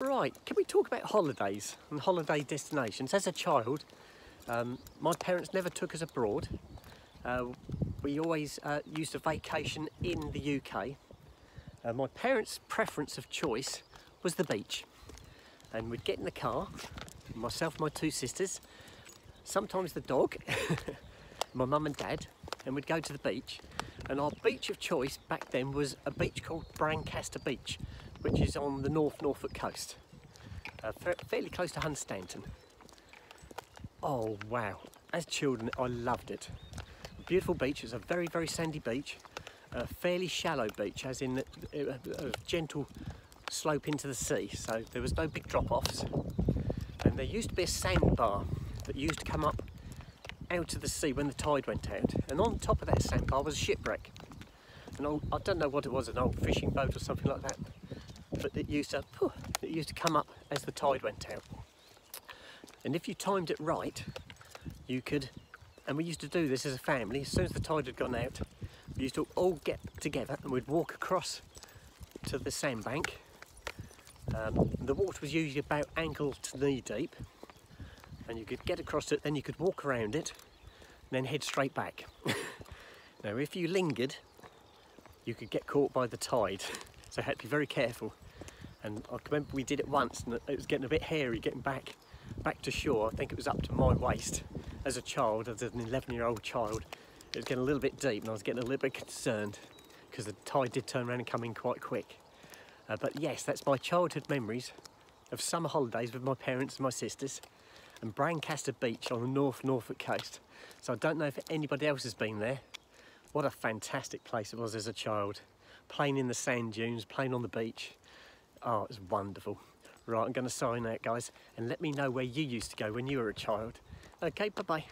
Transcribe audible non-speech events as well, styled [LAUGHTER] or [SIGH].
Right, can we talk about holidays and holiday destinations? As a child, um, my parents never took us abroad. Uh, we always uh, used a vacation in the UK. Uh, my parents' preference of choice was the beach. And we'd get in the car, myself my two sisters, sometimes the dog, [LAUGHS] my mum and dad, and we'd go to the beach. And our beach of choice back then was a beach called Brancaster Beach, which is on the North Norfolk coast, uh, fairly close to Hunstanton. Oh wow, as children I loved it. Beautiful beach, it's a very very sandy beach, a fairly shallow beach as in a, a, a gentle slope into the sea. So there was no big drop-offs. And there used to be a sandbar that used to come up out of the sea when the tide went out. And on top of that sandbar was a shipwreck. An old, I don't know what it was, an old fishing boat or something like that but it used to it used to come up as the tide went out and if you timed it right you could and we used to do this as a family as soon as the tide had gone out we used to all get together and we'd walk across to the sandbank. Um, the water was usually about ankle to knee deep and you could get across it then you could walk around it and then head straight back. [LAUGHS] Now if you lingered you could get caught by the tide. [LAUGHS] So I had to be very careful and I remember we did it once and it was getting a bit hairy getting back back to shore. I think it was up to my waist as a child as an 11 year old child. It was getting a little bit deep and I was getting a little bit concerned because the tide did turn around and come in quite quick. Uh, but yes that's my childhood memories of summer holidays with my parents and my sisters and Brancaster Beach on the North Norfolk coast. So I don't know if anybody else has been there. What a fantastic place it was as a child. Playing in the sand dunes playing on the beach Oh, it's wonderful. Right, I'm going to sign out, guys, and let me know where you used to go when you were a child. Okay, bye-bye.